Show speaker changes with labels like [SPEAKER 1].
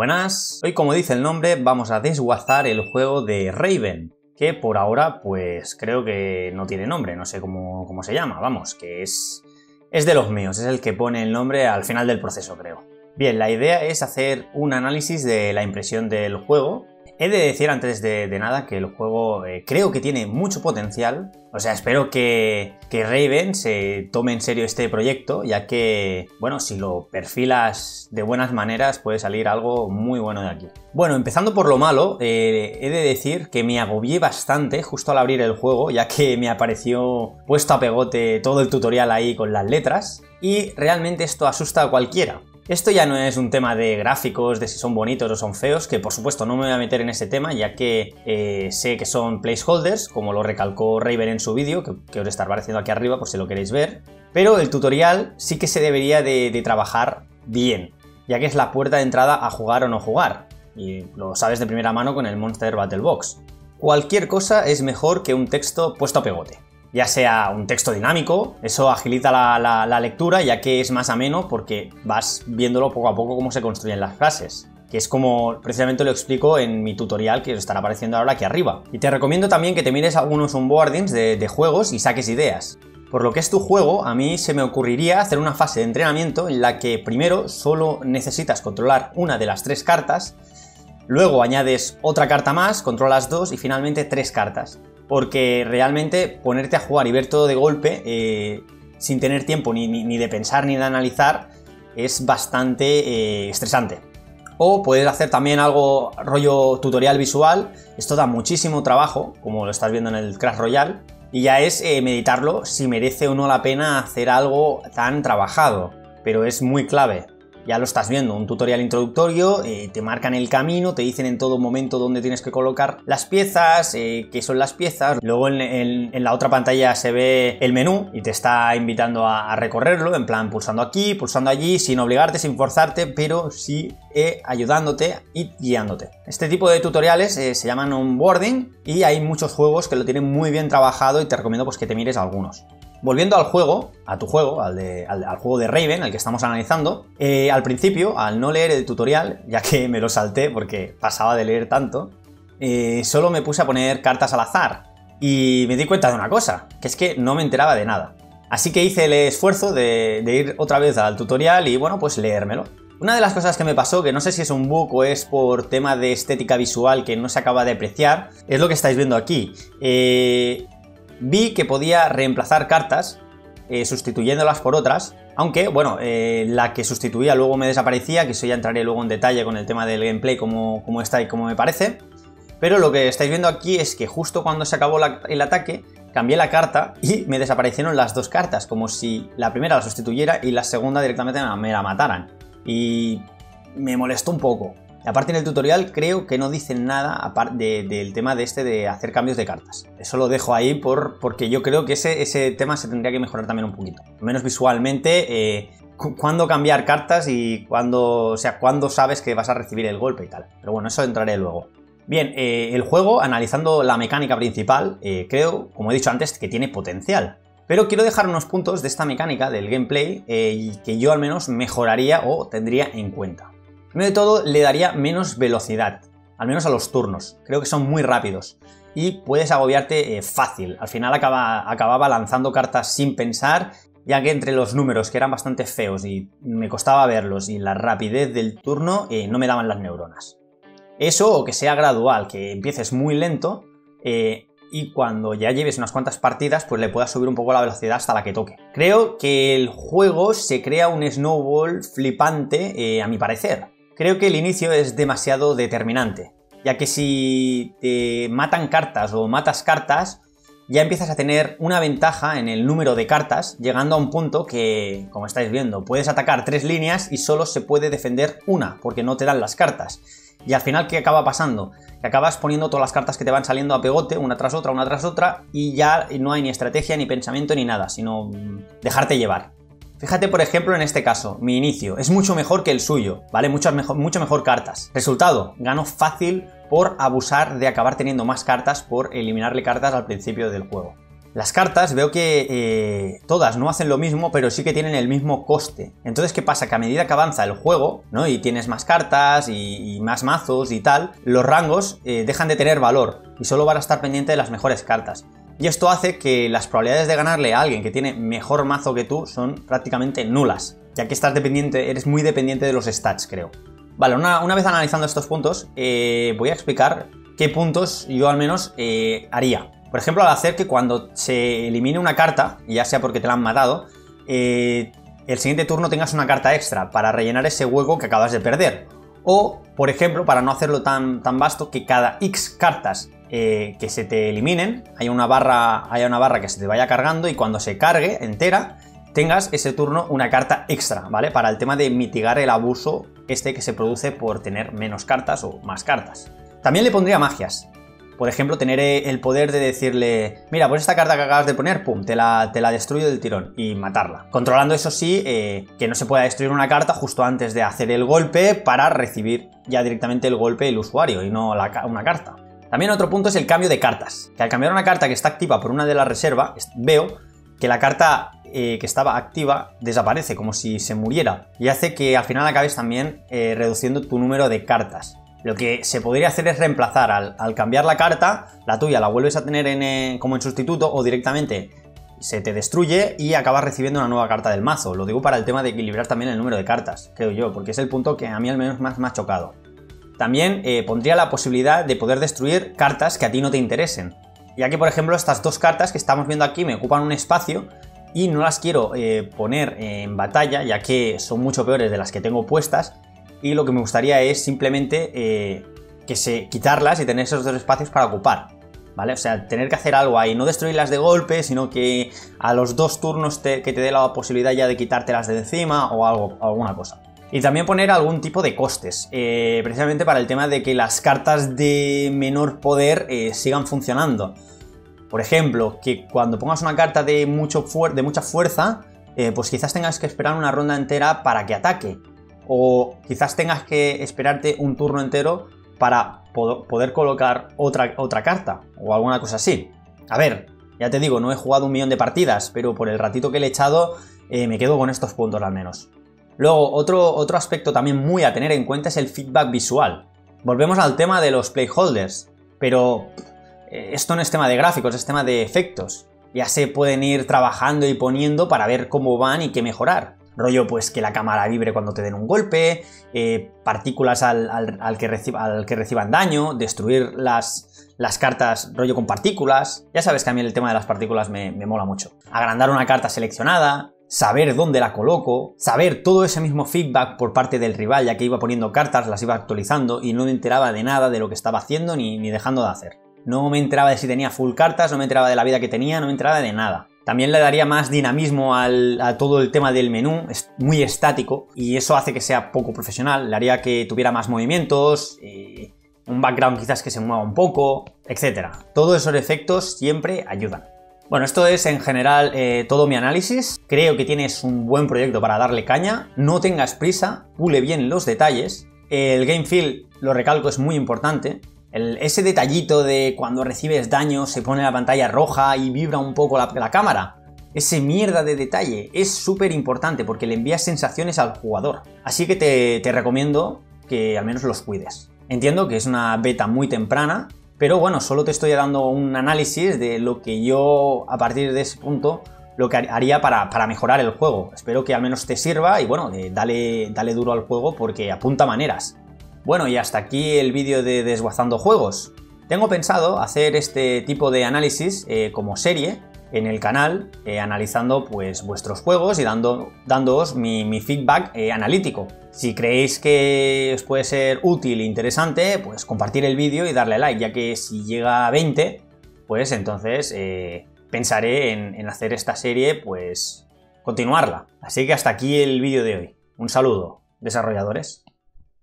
[SPEAKER 1] Buenas, hoy como dice el nombre vamos a desguazar el juego de Raven, que por ahora pues creo que no tiene nombre, no sé cómo, cómo se llama, vamos, que es, es de los míos, es el que pone el nombre al final del proceso creo. Bien, la idea es hacer un análisis de la impresión del juego He de decir antes de, nada que el juego eh, creo que tiene mucho potencial. O sea, espero que, que, Raven se tome en serio este proyecto, ya que, bueno, si lo perfilas de buenas maneras puede salir algo muy bueno de aquí. Bueno, empezando por lo malo, eh, he de decir que me agobié bastante justo al abrir el juego, ya que me apareció puesto a pegote todo el tutorial ahí con las letras, y realmente esto asusta a cualquiera. Esto ya no es un tema de gráficos, de si son bonitos o son feos, que por supuesto no me voy a meter en ese tema, ya que eh, sé que son placeholders, como lo recalcó Raven en su vídeo, que, os estará apareciendo aquí arriba por si lo queréis ver. Pero el tutorial sí que se debería de, trabajar bien, ya que es la puerta de entrada a jugar o no jugar. Y lo sabes de primera mano con el Monster Battle Box. Cualquier cosa es mejor que un texto puesto a pegote ya sea un texto dinámico, eso agilita la, lectura ya que es más ameno porque vas viéndolo poco a poco cómo se construyen las frases que es como precisamente lo explico en mi tutorial que os estará apareciendo ahora aquí arriba. Y te recomiendo también que te mires algunos onboardings de, juegos y saques ideas. Por lo que es tu juego, a mí se me ocurriría hacer una fase de entrenamiento en la que primero solo necesitas controlar una de las tres cartas, luego añades otra carta más, controlas dos y finalmente tres cartas porque realmente ponerte a jugar y ver todo de golpe, eh, sin tener tiempo ni, de pensar ni de analizar, es bastante eh, estresante. O puedes hacer también algo rollo tutorial visual, esto da muchísimo trabajo, como lo estás viendo en el Crash Royale, y ya es eh, meditarlo si merece o no la pena hacer algo tan trabajado, pero es muy clave ya lo estás viendo, un tutorial introductorio, eh, te marcan el camino, te dicen en todo momento dónde tienes que colocar las piezas, eh, qué son las piezas, luego en, la otra pantalla se ve el menú y te está invitando a, recorrerlo, en plan pulsando aquí, pulsando allí, sin obligarte, sin forzarte, pero sí eh, ayudándote y guiándote. Este tipo de tutoriales se llaman onboarding y hay muchos juegos que lo tienen muy bien trabajado y te recomiendo pues que te mires algunos. Volviendo al juego, a tu juego, al, juego de Raven, el que estamos analizando, eh, al principio, al no leer el tutorial, ya que me lo salté porque pasaba de leer tanto, eh, solo me puse a poner cartas al azar. Y me di cuenta de una cosa, que es que no me enteraba de nada. Así que hice el esfuerzo de, de ir otra vez al tutorial y bueno, pues leérmelo. Una de las cosas que me pasó, que no sé si es un bug o es por tema de estética visual que no se acaba de apreciar, es lo que estáis viendo aquí. Eh, vi que podía reemplazar cartas eh, sustituyéndolas por otras, aunque, bueno, eh, la que sustituía luego me desaparecía, que eso ya entraré luego en detalle con el tema del gameplay, como, está y como me parece. Pero lo que estáis viendo aquí es que justo cuando se acabó el ataque, cambié la carta y me desaparecieron las dos cartas, como si la primera la sustituyera y la segunda directamente me la mataran. Y me molestó un poco. Aparte en el tutorial creo que no dicen nada del tema de este de hacer cambios de cartas. Eso lo dejo ahí por, porque yo creo que ese, ese tema se tendría que mejorar también un poquito. Menos visualmente, eh, cuándo cambiar cartas y cuándo, o sea, sabes que vas a recibir el golpe y tal. Pero bueno, eso entraré luego. Bien, eh, el juego, analizando la mecánica principal, eh, creo, como he dicho antes, que tiene potencial. Pero quiero dejar unos puntos de esta mecánica del gameplay que yo al menos mejoraría o tendría en cuenta. Primero de todo, le daría menos velocidad, al menos a los turnos. Creo que son muy rápidos. Y puedes agobiarte eh, fácil. Al final acababa lanzando cartas sin pensar, ya que entre los números que eran bastante feos y me costaba verlos y la rapidez del turno eh, no me daban las neuronas. Eso o que sea gradual, que empieces muy lento eh, y cuando ya lleves unas cuantas partidas pues le puedas subir un poco la velocidad hasta la que toque. Creo que el juego se crea un snowball flipante a mi parecer creo que el inicio es demasiado determinante, ya que si te matan cartas o matas cartas, ya empiezas a tener una ventaja en el número de cartas, llegando a un punto que, como estáis viendo, puedes atacar tres líneas y solo se puede defender una, porque no te dan las cartas. Y al final, ¿qué acaba pasando? Que acabas poniendo todas las cartas que te van saliendo a pegote, una tras otra, una tras otra, y ya no hay ni estrategia, ni pensamiento, ni nada, sino dejarte llevar. Fíjate, por ejemplo, en este caso, mi inicio es mucho mejor que el suyo, ¿vale? Mucho mejor, mejor cartas. Resultado, gano fácil por abusar de acabar teniendo más cartas por eliminarle cartas al principio del juego. Las cartas veo que eh, todas no hacen lo mismo, pero sí que tienen el mismo coste. Entonces, ¿qué pasa? Que a medida que avanza el juego, ¿no? Y tienes más cartas y, más mazos y tal, los rangos eh, dejan de tener valor y solo van a estar pendientes de las mejores cartas. Y esto hace que las probabilidades de ganarle a alguien que tiene mejor mazo que tú son prácticamente nulas, ya que estás dependiente, eres muy dependiente de los stats, creo. Vale, una, vez analizando estos puntos, eh, voy a explicar qué puntos yo al menos haría. Por ejemplo, al hacer que cuando se elimine una carta, ya sea porque te la han matado, eh, el siguiente turno tengas una carta extra para rellenar ese hueco que acabas de perder. O, por ejemplo, para no hacerlo tan, tan vasto, que cada X cartas eh, que se te eliminen, haya una, barra, haya una barra que se te vaya cargando y cuando se cargue entera, tengas ese turno una carta extra, ¿vale? Para el tema de mitigar el abuso este que se produce por tener menos cartas o más cartas. También le pondría magias por ejemplo, tener eh, el poder de decirle, mira, pues esta carta que acabas de poner, pum, te la, te la destruyo del tirón y matarla. Controlando eso sí, eh, que no se pueda destruir una carta justo antes de hacer el golpe para recibir ya directamente el golpe el usuario y no una carta. También otro punto es el cambio de cartas. Que al cambiar una carta que está activa por una de la reserva, veo que la carta eh, que estaba activa desaparece, como si se muriera. Y hace que al final acabes también reduciendo tu número de cartas. Lo que se podría hacer es reemplazar al, cambiar la carta, la tuya la vuelves a tener eh, como en sustituto o directamente se te destruye y acabas recibiendo una nueva carta del mazo. Lo digo para el tema de equilibrar también el número de cartas, creo yo, porque es el punto que a mí al menos más me ha chocado. También eh, pondría la posibilidad de poder destruir cartas que a ti no te interesen. Ya que, por ejemplo, estas dos cartas que estamos viendo aquí me ocupan un espacio y no las quiero eh, poner en batalla, ya que son mucho peores de las que tengo puestas y lo que me gustaría es simplemente eh, que se quitarlas y tener esos dos espacios para ocupar. ¿Vale? O sea, tener que hacer algo ahí, no destruirlas de golpe, sino que a los dos turnos que te dé la posibilidad ya de quitártelas de encima o algo, alguna cosa. Y también poner algún tipo de costes, eh, precisamente para el tema de que las cartas de menor poder eh, sigan funcionando. Por ejemplo, que cuando pongas una carta de, mucho de mucha fuerza, pues quizás tengas que esperar una ronda entera para que ataque o quizás tengas que esperarte un turno entero para poder colocar otra, otra carta o alguna cosa así. A ver, ya te digo, no he jugado un millón de partidas, pero por el ratito que le he echado eh, me quedo con estos puntos al menos. Luego, otro, otro aspecto también muy a tener en cuenta es el feedback visual. Volvemos al tema de los playholders, pero eh, esto no es tema de gráficos, es tema de efectos. Ya se pueden ir trabajando y poniendo para ver cómo van y qué mejorar rollo pues que la cámara vibre cuando te den un golpe, eh, partículas al, que reciban daño, destruir las, las, cartas rollo con partículas. Ya sabes que a mí el tema de las partículas me, me mola mucho. Agrandar una carta seleccionada, saber dónde la coloco, saber todo ese mismo feedback por parte del rival, ya que iba poniendo cartas, las iba actualizando y no me enteraba de nada de lo que estaba haciendo ni, ni dejando de hacer. No me enteraba de si tenía full cartas, no me enteraba de la vida que tenía, no me enteraba de nada. También le daría más dinamismo a todo el tema del menú, es muy estático y eso hace que sea poco profesional, le haría que tuviera más movimientos, eh, un background quizás que se mueva un poco, etc. Todos esos efectos siempre ayudan. Bueno, esto es en general eh, todo mi análisis. Creo que tienes un buen proyecto para darle caña. No tengas prisa, pule bien los detalles. El game feel, lo recalco, es muy importante ese detallito de cuando recibes daño se pone la pantalla roja y vibra un poco la, cámara. Ese mierda de detalle es súper importante porque le envías sensaciones al jugador. Así que te, te recomiendo que al menos los cuides. Entiendo que es una beta muy temprana, pero bueno, solo te estoy dando un análisis de lo que yo a partir de ese punto lo que haría para, para mejorar el juego. Espero que al menos te sirva y bueno, dale, dale duro al juego porque apunta maneras. Bueno, y hasta aquí el vídeo de Desguazando Juegos. Tengo pensado hacer este tipo de análisis eh, como serie en el canal, eh, analizando pues vuestros juegos y dando, dándoos mi, feedback eh, analítico. Si creéis que os puede ser útil e interesante, pues compartir el vídeo y darle like, ya que si llega a 20, pues entonces pensaré en, en hacer esta serie, pues continuarla. Así que hasta aquí el vídeo de hoy. Un saludo, desarrolladores.